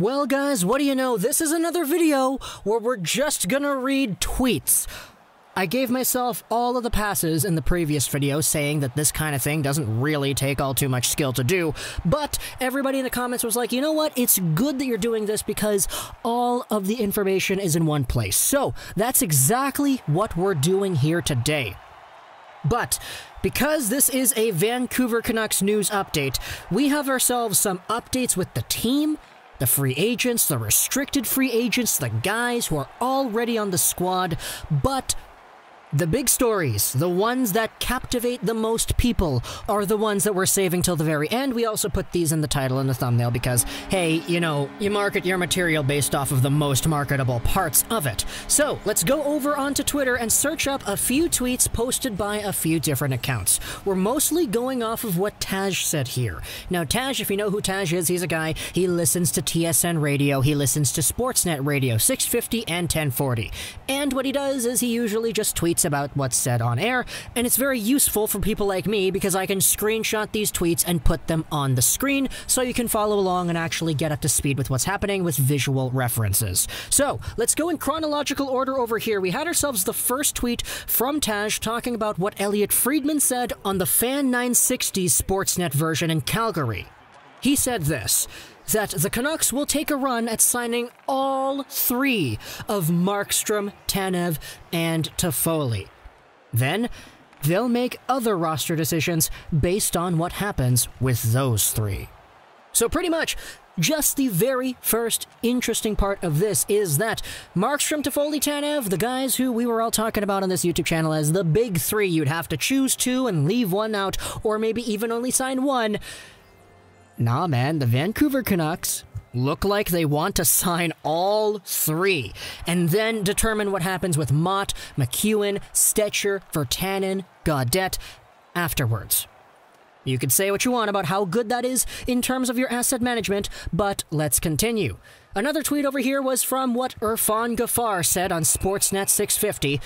Well, guys, what do you know? This is another video where we're just gonna read tweets. I gave myself all of the passes in the previous video saying that this kind of thing doesn't really take all too much skill to do, but everybody in the comments was like, you know what, it's good that you're doing this because all of the information is in one place. So that's exactly what we're doing here today. But because this is a Vancouver Canucks news update, we have ourselves some updates with the team the free agents, the restricted free agents, the guys who are already on the squad, but the big stories, the ones that captivate the most people, are the ones that we're saving till the very end. We also put these in the title and the thumbnail because, hey, you know, you market your material based off of the most marketable parts of it. So, let's go over onto Twitter and search up a few tweets posted by a few different accounts. We're mostly going off of what Taj said here. Now, Taj, if you know who Taj is, he's a guy, he listens to TSN radio, he listens to Sportsnet radio, 650 and 1040. And what he does is he usually just tweets tweets about what's said on air, and it's very useful for people like me because I can screenshot these tweets and put them on the screen so you can follow along and actually get up to speed with what's happening with visual references. So, let's go in chronological order over here. We had ourselves the first tweet from Taj talking about what Elliotte Friedman said on the Fan 960 Sportsnet version in Calgary. He said this that the Canucks will take a run at signing all three of Markstrom, Tanev, and Toffoli. Then, they'll make other roster decisions based on what happens with those three. So, pretty much, just the very first interesting part of this is that Markstrom, Toffoli, Tanev, the guys who we were all talking about on this YouTube channel as the big three, you'd have to choose two and leave one out, or maybe even only sign one Nah, man, the Vancouver Canucks look like they want to sign all three and then determine what happens with Motte, McEwen, Stecher, Virtanen, Gaudette afterwards. You could say what you want about how good that is in terms of your asset management, but let's continue. Another tweet over here was from what Irfan Gaffar said on Sportsnet 650,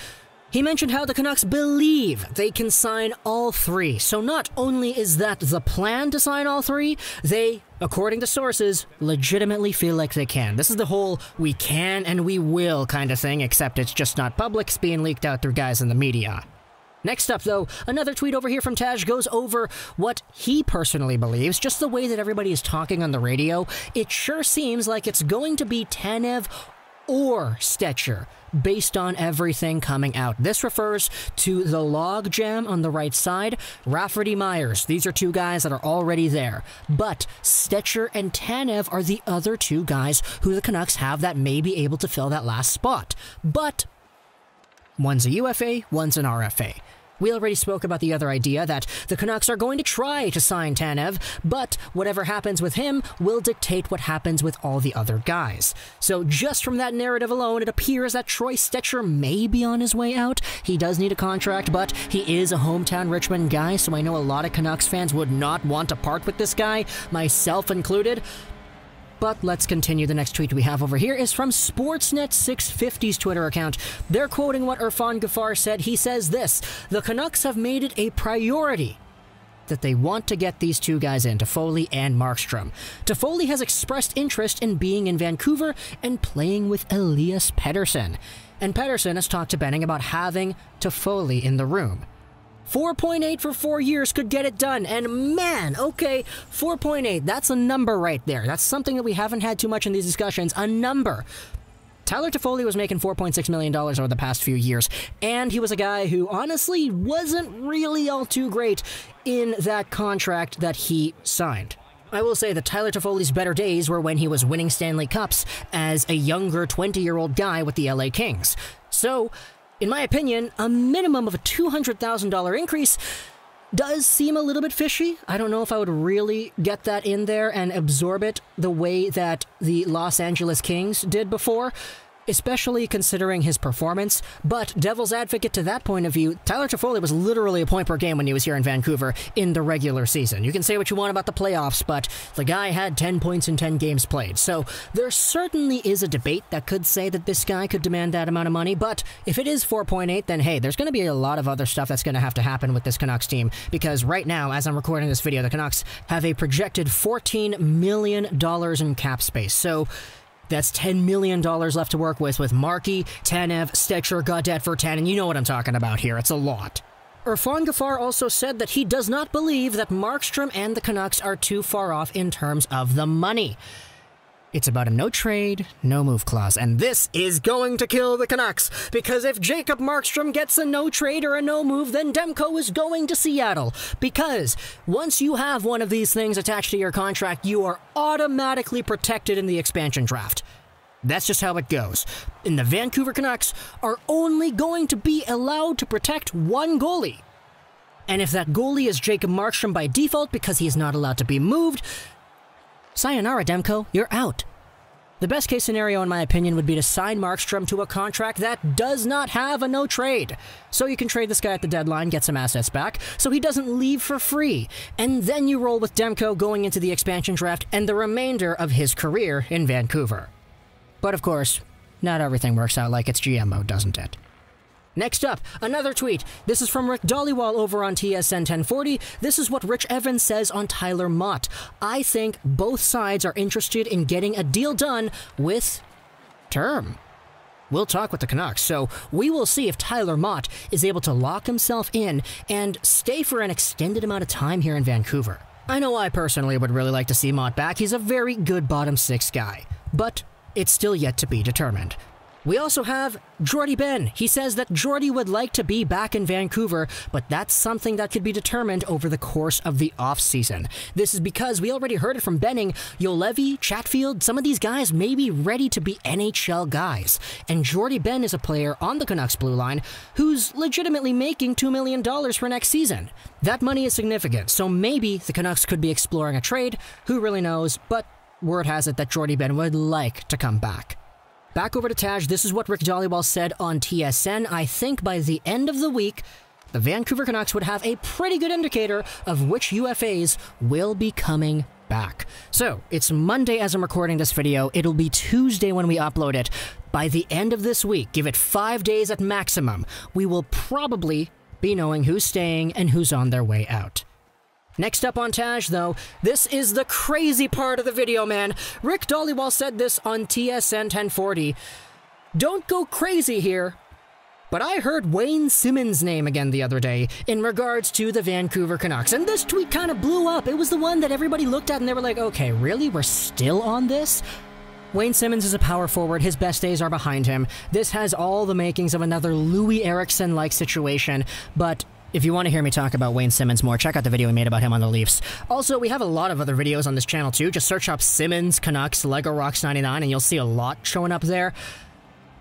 he mentioned how the Canucks believe they can sign all three. So not only is that the plan to sign all three, they, according to sources, legitimately feel like they can. This is the whole we can and we will kind of thing, except it's just not public, it's being leaked out through guys in the media. Next up, though, another tweet over here from Taj goes over what he personally believes, just the way that everybody is talking on the radio. It sure seems like it's going to be Tanev or Stecher based on everything coming out. This refers to the log jam on the right side, Rafferty Myers. These are two guys that are already there. But Stecher and Tanev are the other two guys who the Canucks have that may be able to fill that last spot. But one's a UFA, one's an RFA. We already spoke about the other idea that the Canucks are going to try to sign Tanev, but whatever happens with him will dictate what happens with all the other guys. So just from that narrative alone, it appears that Troy Stecher may be on his way out. He does need a contract, but he is a hometown Richmond guy, so I know a lot of Canucks fans would not want to part with this guy, myself included. But let's continue. The next tweet we have over here is from Sportsnet 650's Twitter account. They're quoting what Irfan Gaffar said. He says this The Canucks have made it a priority that they want to get these two guys in, Toffoli and Markstrom. Toffoli has expressed interest in being in Vancouver and playing with Elias Pettersson. And Pettersson has talked to Benning about having Toffoli in the room. 4.8 for four years could get it done. And man, okay, 4.8, that's a number right there. That's something that we haven't had too much in these discussions. A number. Tyler Toffoli was making $4.6 million over the past few years, and he was a guy who honestly wasn't really all too great in that contract that he signed. I will say that Tyler Toffoli's better days were when he was winning Stanley Cups as a younger 20 year old guy with the LA Kings. So, in my opinion, a minimum of a $200,000 increase does seem a little bit fishy. I don't know if I would really get that in there and absorb it the way that the Los Angeles Kings did before. Especially considering his performance. But devil's advocate to that point of view, Tyler Toffoli was literally a point per game when he was here in Vancouver in the regular season. You can say what you want about the playoffs, but the guy had 10 points in 10 games played. So there certainly is a debate that could say that this guy could demand that amount of money. But if it is 4.8, then hey, there's going to be a lot of other stuff that's going to have to happen with this Canucks team because right now, as I'm recording this video, the Canucks have a projected $14 million in cap space. So that's $10 million left to work with with Markey, Tanev, Stecher, Gaudette, Virtanen. You know what I'm talking about here. It's a lot. Irfan Gaffar also said that he does not believe that Markstrom and the Canucks are too far off in terms of the money. It's about a no trade, no move clause, and this is going to kill the Canucks because if Jacob Markstrom gets a no trade or a no move, then Demko is going to Seattle. Because once you have one of these things attached to your contract, you are automatically protected in the expansion draft. That's just how it goes. And the Vancouver Canucks are only going to be allowed to protect one goalie. And if that goalie is Jacob Markstrom by default because he is not allowed to be moved, Sayonara, Demko, you're out. The best case scenario, in my opinion, would be to sign Markstrom to a contract that does not have a no trade. So you can trade this guy at the deadline, get some assets back, so he doesn't leave for free. And then you roll with Demko going into the expansion draft and the remainder of his career in Vancouver. But of course, not everything works out like its GM mode, doesn't it? Next up, another tweet. This is from Rick Dhaliwal over on TSN 1040. This is what Rich Evans says on Tyler Motte. I think both sides are interested in getting a deal done with term. We'll talk with the Canucks, so we will see if Tyler Motte is able to lock himself in and stay for an extended amount of time here in Vancouver. I know I personally would really like to see Motte back. He's a very good bottom six guy, but it's still yet to be determined. We also have Jordie Benn. He says that Jordie would like to be back in Vancouver, but that's something that could be determined over the course of the offseason. This is because we already heard it from Benning, Juolevi, Chatfield, some of these guys may be ready to be NHL guys. And Jordie Benn is a player on the Canucks blue line who's legitimately making $2 million for next season. That money is significant, so maybe the Canucks could be exploring a trade. Who really knows? But word has it that Jordie Benn would like to come back. Back over to Taj. This is what Rick Dhaliwal said on TSN. I think by the end of the week, the Vancouver Canucks would have a pretty good indicator of which UFAs will be coming back. So, it's Monday as I'm recording this video. It'll be Tuesday when we upload it. By the end of this week, give it five days at maximum, we will probably be knowing who's staying and who's on their way out. Next up on Taj, though, this is the crazy part of the video, man. Rick Dhaliwal said this on TSN 1040. Don't go crazy here, but I heard Wayne Simmonds' name again the other day in regards to the Vancouver Canucks, and this tweet kind of blew up. It was the one that everybody looked at and they were like, okay, really? We're still on this? Wayne Simmonds is a power forward. His best days are behind him. This has all the makings of another Loui Eriksson like situation, but if you want to hear me talk about Wayne Simmonds more, check out the video we made about him on the Leafs. Also, we have a lot of other videos on this channel too. Just search up Simmonds, Canucks, Lego Rocks 99 and you'll see a lot showing up there.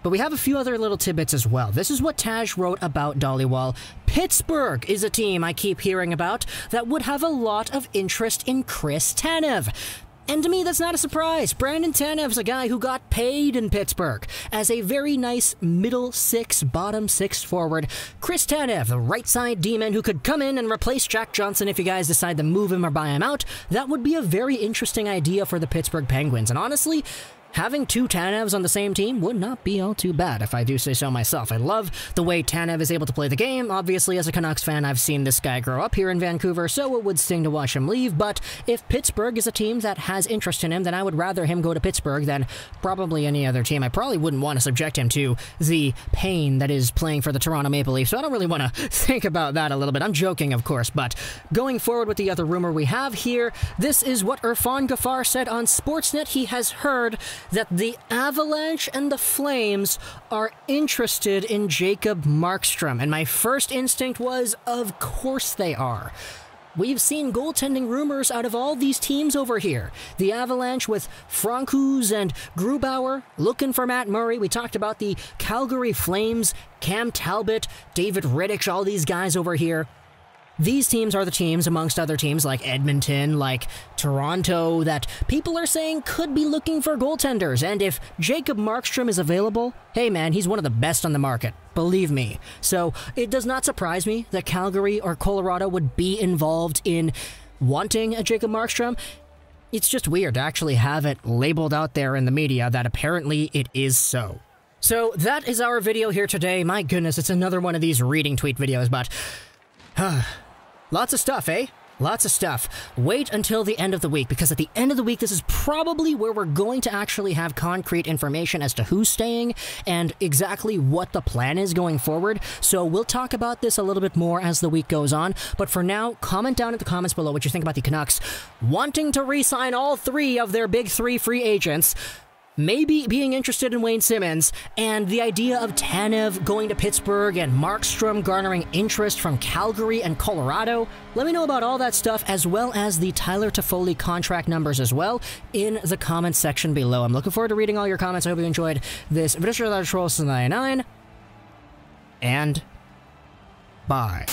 But we have a few other little tidbits as well. This is what Taj wrote about Dhaliwal. Pittsburgh is a team I keep hearing about that would have a lot of interest in Chris Tanev. And to me, that's not a surprise. Brandon Tanev's a guy who got paid in Pittsburgh as a very nice middle six, bottom six forward. Chris Tanev, the right side demon who could come in and replace Jack Johnson if you guys decide to move him or buy him out. That would be a very interesting idea for the Pittsburgh Penguins. And honestly, having two Tanevs on the same team would not be all too bad, if I do say so myself. I love the way Tanev is able to play the game. Obviously, as a Canucks fan, I've seen this guy grow up here in Vancouver, so it would sting to watch him leave. But if Pittsburgh is a team that has interest in him, then I would rather him go to Pittsburgh than probably any other team. I probably wouldn't want to subject him to the pain that is playing for the Toronto Maple Leafs, so I don't really want to think about that a little bit. I'm joking, of course, but going forward with the other rumor we have here, this is what Irfan Gaffar said on Sportsnet. He has heard that the Avalanche and the Flames are interested in Jacob Markstrom. And my first instinct was, of course they are. We've seen goaltending rumors out of all these teams over here. The Avalanche with Francouz and Grubauer looking for Matt Murray. We talked about the Calgary Flames, Cam Talbot, David Rittich, all these guys over here. These teams are the teams, amongst other teams like Edmonton, like Toronto, that people are saying could be looking for goaltenders. And if Jacob Markstrom is available, hey man, he's one of the best on the market. Believe me. So it does not surprise me that Calgary or Colorado would be involved in wanting a Jacob Markstrom. It's just weird to actually have it labeled out there in the media that apparently it is so. So that is our video here today. My goodness, it's another one of these reading tweet videos, but Lots of stuff, eh? Lots of stuff. Wait until the end of the week, because at the end of the week, this is probably where we're going to actually have concrete information as to who's staying and exactly what the plan is going forward. So we'll talk about this a little bit more as the week goes on. But for now, comment down in the comments below what you think about the Canucks wanting to re sign all three of their big three free agents maybe being interested in Wayne Simmonds, and the idea of Tanev going to Pittsburgh and Markstrom garnering interest from Calgary and Colorado. Let me know about all that stuff, as well as the Tyler Toffoli contract numbers as well, in the comments section below. I'm looking forward to reading all your comments. I hope you enjoyed this video. 99 and bye.